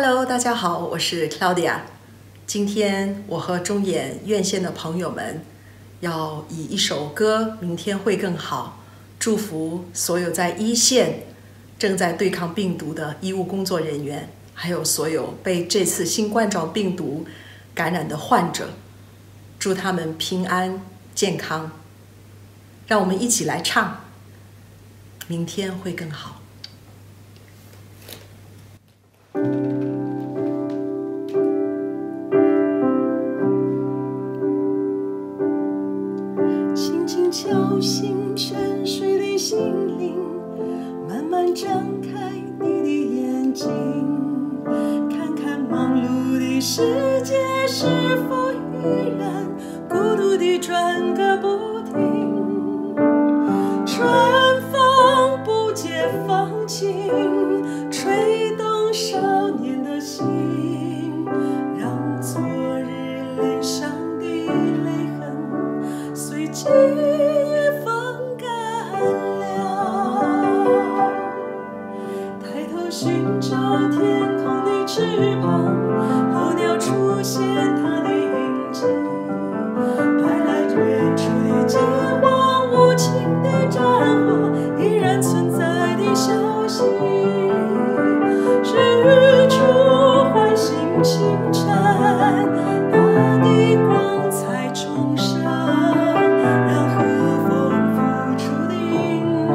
Hello，大家好，我是 Claudia。今天我和中演院线的朋友们，要以一首歌《明天会更好》，祝福所有在一线正在对抗病毒的医务工作人员，还有所有被这次新冠状病毒感染的患者，祝他们平安健康。让我们一起来唱，明天会更好。轻轻敲醒沉睡的心灵，慢慢张开你的眼睛，看看忙碌的世界是否依然孤独地转个不停。春风不解风情，痕随记忆风干了。抬头寻找天空的翅膀，候鸟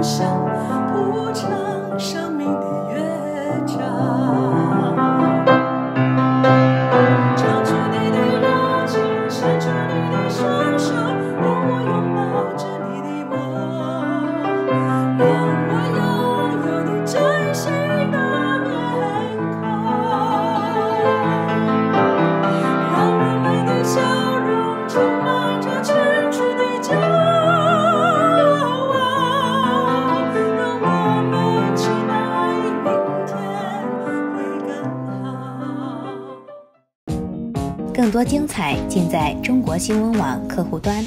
想更多精彩尽在中国新闻网客户端。